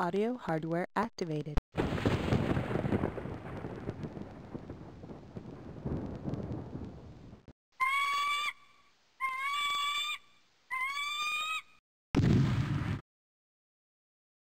Audio hardware activated.